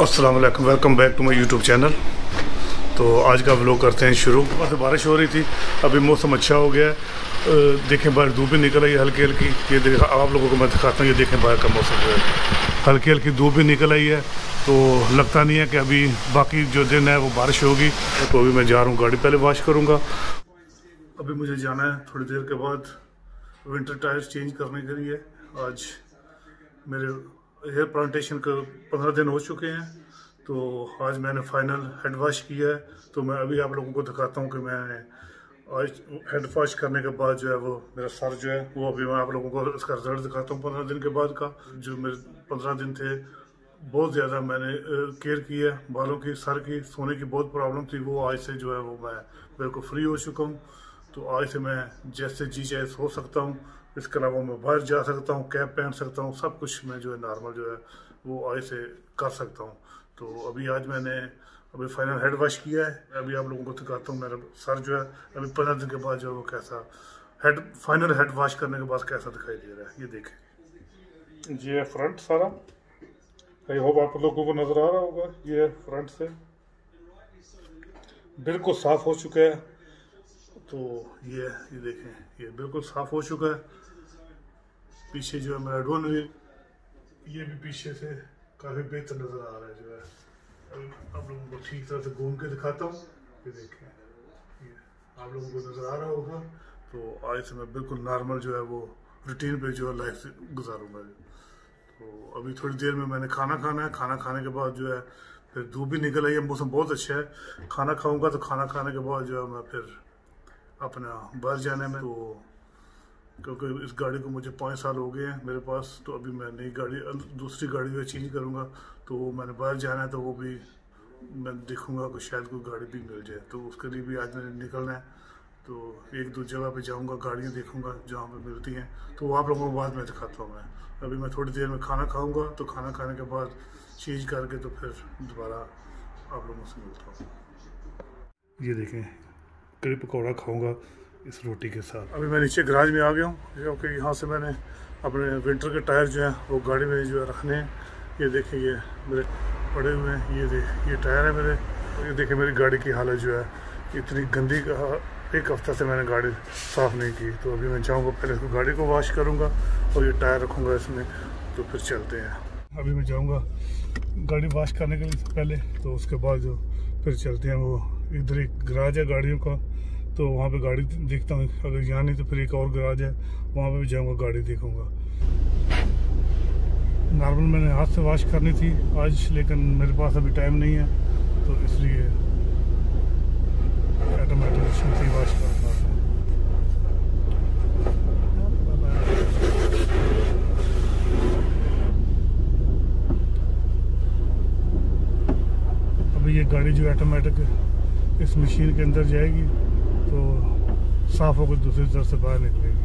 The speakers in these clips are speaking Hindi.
अस्सलाम वालेकुम welcome back to my YouTube channel तो आज का व्लॉग करते हैं शुरू। वहाँ से बारिश हो रही थी। अभी मौसम अच्छा हो गया है। देखें बाहर धूप भी निकल आई हल्की हल्की। ये देख, आप लोगों को मैं दिखाता हूँ। ये देखें बाहर का मौसम जो है। हल्की हल्की धूप भी निकल आई है। तो लगता नहीं है कि अभी बाकी जो दिन है, वो बारिश होगी। तो अभी मैं जा रहा हूँ, गाड़ी पहले वॉश करूँगा। अभी मुझे जाना है थोड़ी देर के बाद। विंटर टायर्स चेंज करने के लिए। आज मेरे हेयर प्लांटेशन का पंद्रह दिन हो चुके हैं तो आज मैंने फाइनल हेड वॉश किया है। तो मैं अभी आप लोगों को दिखाता हूँ कि मैंने आज हेड वॉश करने के बाद जो है वो मेरा सर जो है, वो अभी मैं आप लोगों को इसका रिज़ल्ट दिखाता हूँ पंद्रह दिन के बाद का। जो मेरे पंद्रह दिन थे, बहुत ज़्यादा मैंने केयर की है। बालों की, सर की, सोने की बहुत प्रॉब्लम थी। वो आज से जो है वो मैं बिल्कुल फ्री हो चुका हूँ। तो आज से मैं जैसे जी चाहे सो सकता हूँ। इसके अलावा मैं बाहर जा सकता हूँ, कैप पहन सकता हूँ, सब कुछ मैं जो है नॉर्मल जो है वो आज से कर सकता हूँ। तो अभी आज मैंने अभी फाइनल हेड वॉश किया है। अभी आप लोगों को दिखाता हूँ मेरा सर जो है, अभी पंद्रह दिन के बाद जो है वो कैसा हेड फाइनल हेड वॉश करने के बाद कैसा दिखाई दे रहा है, ये देखें। है फ्रंट सारा। आई होप आप लोगों को नज़र आ रहा होगा, ये फ्रंट से। बिल्कुल साफ़ हो चुका है। तो ये ये देखें, ये बिल्कुल साफ़ हो चुका है। पीछे जो है मेरा व्हील ये भी पीछे से काफ़ी बेहतर नज़र आ रहा है जो है। आप लोगों को ठीक तरह से घूम के दिखाता हूँ। ये देखें ये आप लोगों को नज़र आ रहा होगा। तो आज से मैं बिल्कुल नॉर्मल जो है वो रूटीन पे जो है लाइफ गुजारूँगा। तो अभी थोड़ी देर में मैंने खाना खाना है। खाना खाने के बाद जो है फिर धूप भी निकल आई है। मौसम बहुत अच्छा है। खाना खाऊँगा तो खाना खाने के बाद जो है मैं फिर अपना बाहर जाने में तो क्योंकि इस गाड़ी को मुझे पाँच साल हो गए हैं। मेरे पास तो अभी मैं नई गाड़ी दूसरी गाड़ी में चेंज करूँगा। तो वो मैंने बाहर जाना है तो वो भी मैं देखूँगा कि शायद कोई गाड़ी भी मिल जाए। तो उसके लिए भी आज मैंने निकलना है। तो एक दो जगह पे जाऊँगा, गाड़ियाँ देखूँगा जहाँ पे मिलती हैं। तो वो आप लोगों को बाद में दिखाता हूँ मैं। अभी मैं थोड़ी देर में खाना खाऊँगा तो खाना खाने के बाद चेंज करके तो फिर दोबारा आप लोगों से मिलता हूँ। ये देखें, कड़ी पकौड़ा खाऊँगा। इस रोटी के साथ। अभी मैं नीचे गराज में आ गया हूँ, क्योंकि यहाँ से मैंने अपने विंटर के टायर जो हैं, वो गाड़ी में जो है रखने हैं। ये देखें ये मेरे पड़े हुए हैं, ये देख, ये टायर है मेरे। ये देखें मेरी गाड़ी की हालत जो है, इतनी गंदी एक हफ़्ता से मैंने गाड़ी साफ़ नहीं की। तो अभी मैं जाऊँगा, पहले इसको गाड़ी को वॉश करूँगा और ये टायर रखूँगा इसमें। तो फिर चलते हैं। अभी मैं जाऊँगा गाड़ी वॉश करने के लिए पहले तो उसके बाद जो फिर चलते हैं वो। इधर एक गराज है गाड़ियों का तो वहाँ पे गाड़ी देखता हूँ। अगर यहाँ नहीं तो फिर एक और गराज है, वहाँ पे भी जाऊँगा, गाड़ी देखूँगा। नॉर्मल मैंने हाथ से वॉश करनी थी, आज लेकिन मेरे पास अभी टाइम नहीं है तो इसलिए ऑटोमेटिक मशीन से वॉश करूँगा अभी ये गाड़ी जो ऑटोमेटिक इस मशीन के अंदर जाएगी तो साफ़ होकर दूसरी तरफ़ से बाहर निकलेगी।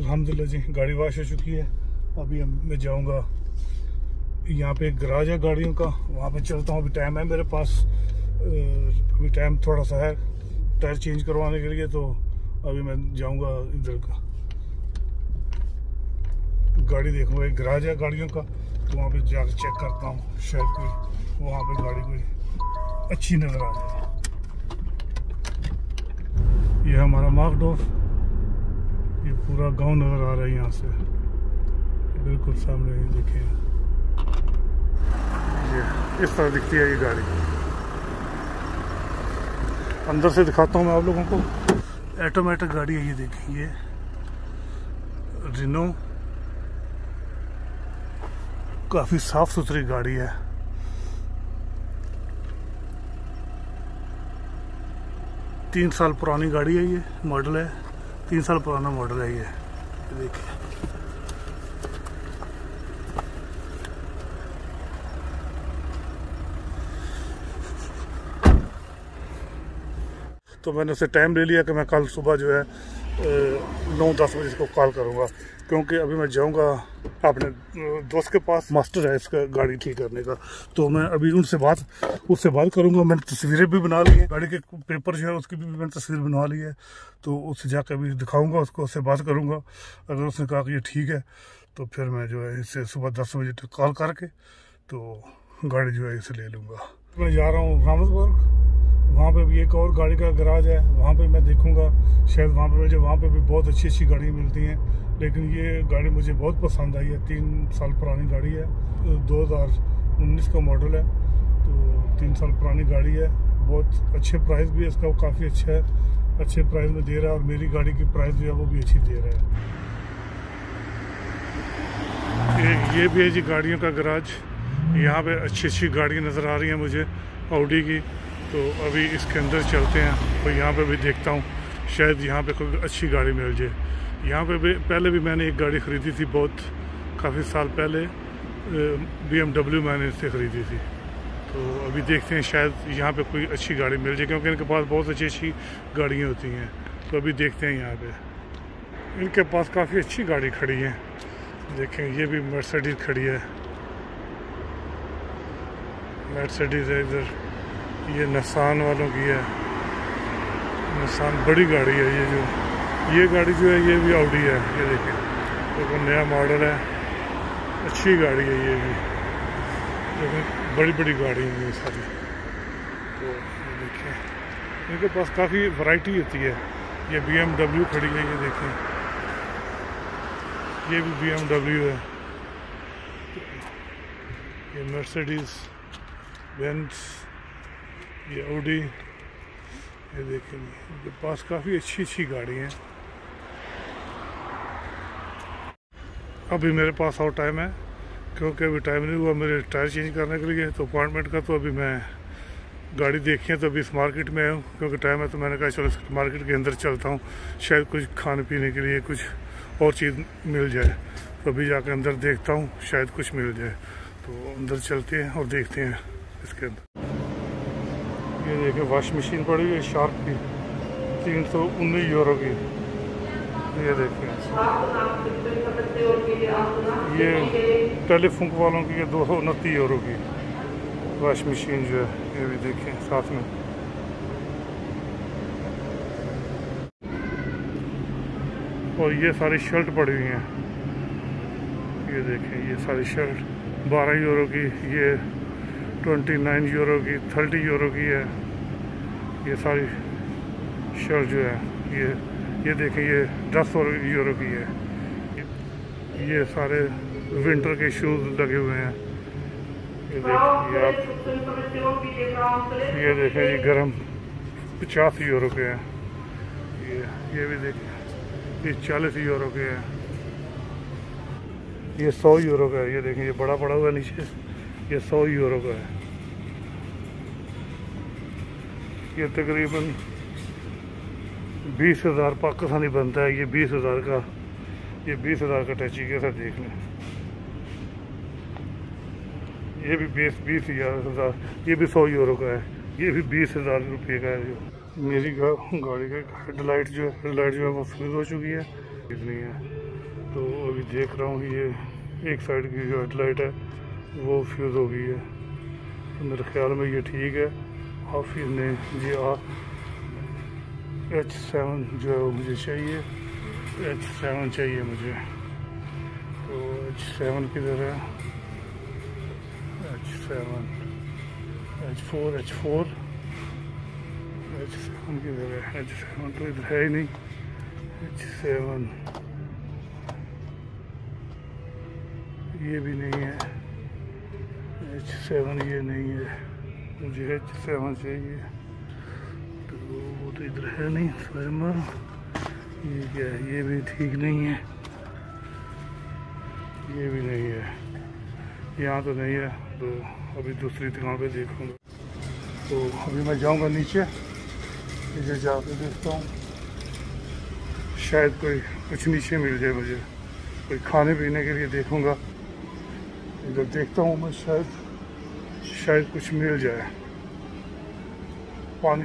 अल्हम्दुलिल्लाह जी, गाड़ी वॉश हो चुकी है। अभी मैं जाऊँगा यहाँ पे गराज है गाड़ियों का, वहाँ पे चलता हूँ। अभी टाइम है मेरे पास। अभी टाइम थोड़ा सा है टायर चेंज करवाने के लिए तो अभी मैं जाऊँगा इधर का। गाड़ी देखूँगा एक गराज है गाड़ियों का तो वहाँ पे जाकर चेक करता हूँ शायद कोई वहाँ पे गाड़ी कोई अच्छी नज़र आ जाए ये हमारा मार्कडोफ ये पूरा गाँव नज़र आ रहा है यहाँ से। बिल्कुल सामने ही देखें। ये इस तरह दिखती है ये गाड़ी। अंदर से दिखाता हूँ मैं आप लोगों को। ऑटोमेटिक गाड़ी है ये देखें ये रिनो काफ़ी साफ़ सुथरी गाड़ी है। तीन साल पुरानी गाड़ी है ये मॉडल है। तीन साल पुराना मॉडल है ये। देखिए। तो मैंने उसे टाइम ले लिया कि मैं कल सुबह जो है नौ दस बजे इसको कॉल करूँगा। क्योंकि अभी मैं जाऊँगा अपने दोस्त के पास, मास्टर है इसका गाड़ी ठीक करने का। तो मैं अभी उनसे बात, उससे बात करूँगा। मैंने तस्वीरें भी बना ली हैं। गाड़ी के पेपर जो है, उसकी भी मैंने तस्वीर बना ली है। तो उससे जाकर अभी दिखाऊँगा, उसको उससे बात करूँगा। अगर उसने कहा कि ये ठीक है तो फिर मैं जो है इससे सुबह दस बजे तक कॉल करके तो गाड़ी जो है इसे ले लूँगा। मैं जा रहा हूँ रामसबर्ग वहाँ पे भी एक और गाड़ी का गराज है, वहाँ पे मैं देखूँगा। शायद वहाँ पे मुझे, वहाँ पे भी बहुत अच्छी अच्छी गाड़ी मिलती हैं। लेकिन ये गाड़ी मुझे बहुत पसंद आई है। तीन साल पुरानी गाड़ी है। दो हज़ार उन्नीस का मॉडल है। तो तीन साल पुरानी गाड़ी है। बहुत अच्छे प्राइस भी है। इसका काफ़ी अच्छा है। अच्छे प्राइस में दे रहा है और मेरी गाड़ी की प्राइस जो है वो भी अच्छी दे रहा है। ये भी है जी गाड़ियों का गराज। यहाँ पे अच्छी अच्छी गाड़ियाँ नज़र आ रही हैं मुझे ऑडी की। तो अभी इसके अंदर चलते हैं तो यहाँ पे भी देखता हूँ, शायद यहाँ पे कोई अच्छी गाड़ी मिल जाए। यहाँ पे भी, पहले भी मैंने एक गाड़ी ख़रीदी थी बहुत, काफ़ी साल पहले बीएमडब्ल्यू मैंने इससे ख़रीदी थी। तो अभी देखते हैं, शायद यहाँ पे कोई अच्छी गाड़ी मिल जाए, क्योंकि इनके पास बहुत अच्छी अच्छी गाड़ियाँ होती हैं। तो अभी देखते हैं यहाँ पे। इनके पास काफ़ी अच्छी गाड़ी खड़ी है। देखें, ये भी मर्सडीज खड़ी है। मर्सडीज है इधर। ये नसान वालों की है। नसान बड़ी गाड़ी है ये जो। ये गाड़ी जो है, ये भी आउडी है। ये देखें देखो तो नया मॉडल है। अच्छी गाड़ी है ये भी। लेकिन बड़ी बड़ी गाड़ी है ये सारी। तो ये देखें इनके पास काफ़ी वैरायटी होती है। ये बीएमडब्ल्यू खड़ी है, ये देखें ये भी BMW है। ये मर्सिडीज़ बेंस ये ओडी ये देखेंगे इनके पास काफ़ी अच्छी अच्छी गाड़ी हैं। अभी मेरे पास और टाइम है, क्योंकि अभी टाइम नहीं हुआ मेरे टायर चेंज करने के लिए तो अपॉइंटमेंट का तो अभी मैं गाड़ी देखी है तो अभी इस मार्केट में आया हूँ, क्योंकि टाइम है तो मैंने कहा, चलो मार्केट के अंदर चलता हूँ, शायद कुछ खाने पीने के लिए कुछ और चीज़ मिल जाए। तो अभी जाकर अंदर देखता हूँ, शायद कुछ मिल जाए। तो अंदर चलते हैं और देखते हैं। इसके अंदर। ये देखें वॉश मशीन पड़ी हुई है शार्प की। तीन सौ उन्नीस यूरो की। ये देखें ये टेलीफोन वालों की दो सौ उनतीस यूरो की वॉश मशीन जो है। ये भी देखें साथ में। और ये सारी शर्ट पड़ी हुई हैं। ये देखें ये सारी शर्ट बारह यूरो की। ये ट्वेंटी नाइन यूरो की थर्टी यूरो की है। ये सारी शर्ट जो है ये ये देखें ये दस यूरो की है। ये सारे विंटर के शूज़ लगे हुए हैं। ये देखिए आप ये देखें ये गर्म पचास यूरो के हैं। ये ये भी देखें ये चालीस यूरो के हैं। ये सौ यूरो का है ये देखें ये बड़ा पड़ा हुआ नीचे। ये सौ यूरो का है। ये तकरीबन बीस हज़ार पाकिस्तानी बनता है ये बीस हज़ार का ये बीस हज़ार का टैची के कैसा देख लें। ये भी बीस बीस हज़ार ये भी सौ यूरो का है ये भी बीस हज़ार रुपये का है जो। मेरी गा, गाड़ी का हेडलाइट जो है हेडलाइट जो है वो फ्यूज़ हो चुकी है इतनी है। तो अभी देख रहा हूँ ये एक साइड की जो हेडलाइट है वो फ्यूज़ हो गई है। तो मेरे ख्याल में ये ठीक है। हाफिज ने जी आ एच सेवन जो है मुझे चाहिए। एच सेवन चाहिए मुझे। तो एच सेवन किधर है? H seven H four H four H seven किधर है? एच सेवन तो इधर है ही नहीं। एच सेवन ये भी नहीं है। एच सेवन ये नहीं है। मुझे एच सेवन चाहिए। तो वो तो इधर है नहीं स्वयं ये क्या है? ये भी ठीक नहीं है। ये भी नहीं है। यहाँ तो नहीं है। तो अभी दूसरी दुकान पे देखूँगा। तो अभी मैं जाऊँगा नीचे। नीचे जाके देखता हूँ। शायद कोई कुछ नीचे मिल जाए मुझे। कोई खाने पीने के लिए देखूँगा। इधर देखता हूँ मैं शायद शायद कुछ मिल जाए। पानी,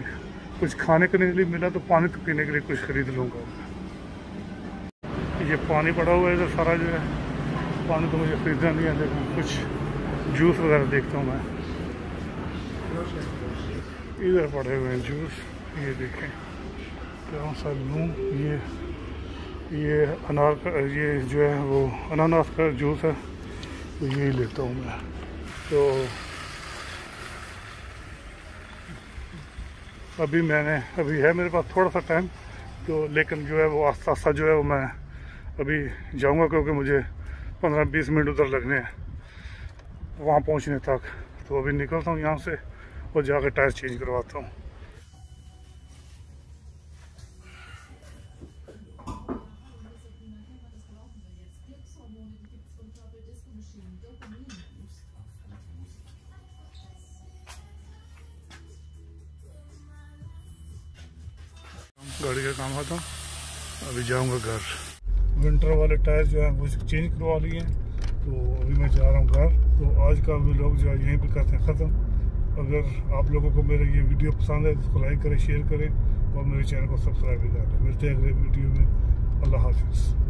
कुछ खाने के लिए मिला तो पानी तो पीने के लिए कुछ खरीद लूँगा। ये पानी पड़ा हुआ है इधर सारा जो है। पानी तो मुझे खरीदना नहीं है लेकिन कुछ जूस वगैरह देखता हूँ मैं। इधर पड़े हुए हैं जूस, ये देखें। कौन सा लूँ, ये ये अनार का, ये जो है वो अनानास का जूस है। तो यही लेता हूँ मैं। तो अभी मैंने, अभी है मेरे पास थोड़ा सा टाइम तो लेकिन जो है वो आस्ता आस्ता जो है वो मैं अभी जाऊँगा क्योंकि मुझे पंद्रह बीस मिनट उधर लगने हैं, वहाँ पहुँचने तक। तो अभी निकलता हूँ यहाँ से और जाकर टायर चेंज करवाता हूँ। गाड़ी का काम आता अभी जाऊँगा घर। विंटर वाले टायर जो है, वो चेंज करवा लिए हैं। तो अभी मैं जा रहा हूँ घर। तो आज का भी लोग जो है, यहीं पर करते हैं ख़त्म। अगर आप लोगों को मेरा ये वीडियो पसंद है तो उसको लाइक करें शेयर करें और मेरे चैनल को सब्सक्राइब भी करें मिलते हैं अगले वीडियो में। अल्लाह हाफिज़।